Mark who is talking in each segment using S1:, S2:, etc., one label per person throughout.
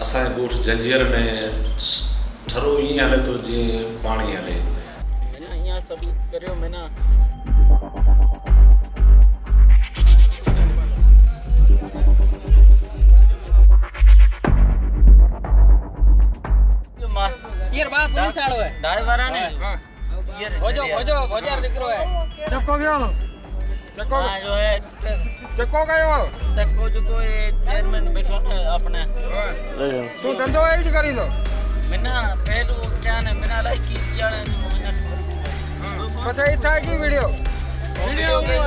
S1: असांजे जंजीर में थरो ईअं हले थो जीअं पाणी ये
S2: ईअं सभु करियो मना। यार बाप पुलिस आड़ो है ड्राइवर है ने? हो जाओ हो जाओ हो जाओ
S3: निकलो है जब को गया ਚੱਕੋ
S2: ਜੋ ਹੈ
S3: ਚੱਕੋ ਗਏ
S2: ਚੱਕੋ ਜੁਕੋ ਇਹ ਚੇਅਰਮੈਨ ਬੈਠੋ ਨਾ ਆਪਣਾ
S3: ਤੂੰ ਧੰਦੋ ਇਹ ਜੀ ਕਰੀ ਦੋ
S2: ਮੈਨਾਂ ਪਹਿਲੂ ਕਿਆ ਨੇ ਮੈਨਾਂ ਲਾਈਕ ਕੀਤੀ ਵਾਲੇ ਨੂੰ
S3: ਪਤਾ ਹੀ ਥਾ ਕੀ ਵੀਡੀਓ
S2: वीडियो में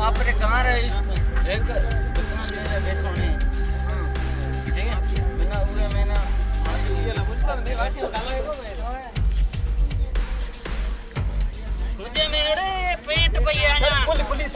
S2: आपने कहाँ रहे इसमें एक दुकान में बेचोने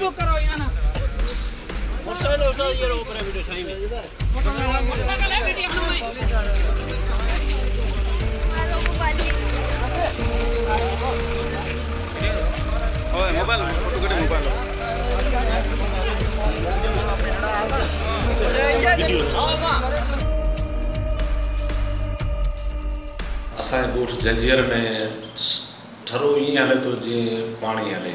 S3: काबू करो यहाँ
S4: मोटरसाइकिल
S3: ये
S4: मोबाइल फ़ोटो कटे मोबाइल
S1: जंजीर में ठरो ईअं हले थो जीअं पाणी हले।